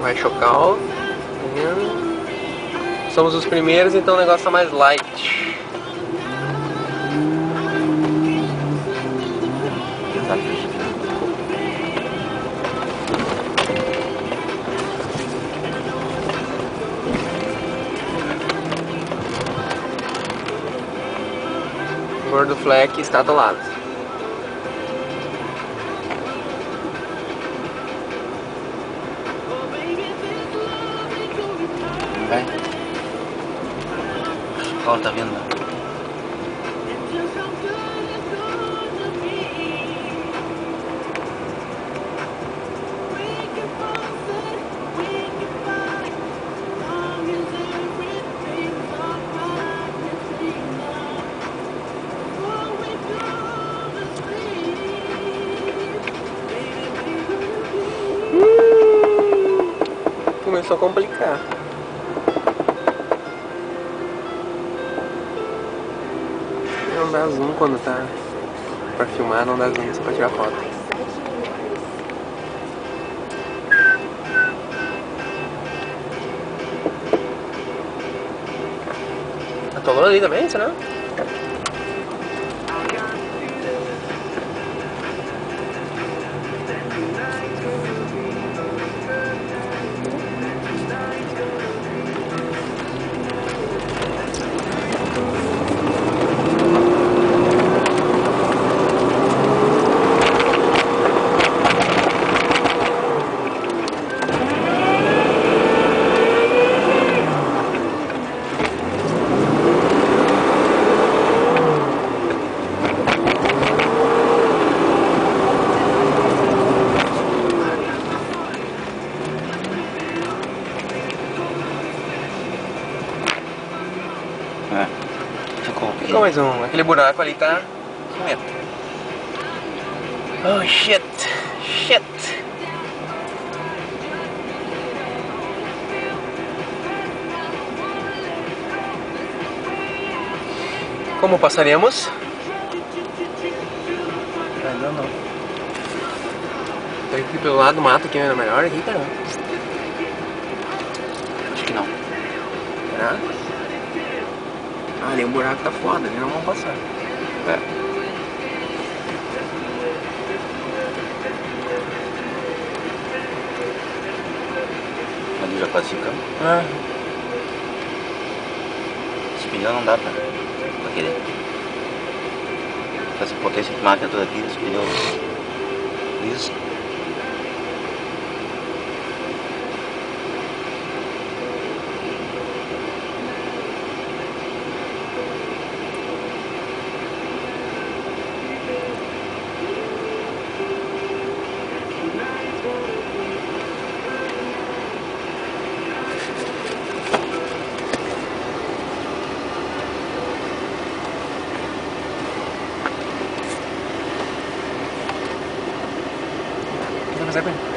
Vai chocar, ó. Somos os primeiros, então o negócio tá mais light. Gordo Fleck está do lado. Vai. Ó, tá vendo? Começou a complicar. Não dá zoom quando tá pra filmar, não dá zoom pra tirar foto. Atolou ali também, será? Ficou. Mais um. Aquele buraco ali tá. Oh shit. Shit. Como passaremos? Ainda não. Tô aqui pelo lado do mato aqui é melhor aqui, cara. Acho que não. Será? Ah, ali o buraco tá foda, ali não vamos passar. É. Ali já quase ficamos. Ah, Esse pneu não dá pra, pra querer. Com essa potência de máquina toda aqui, esse pneu liso. happened?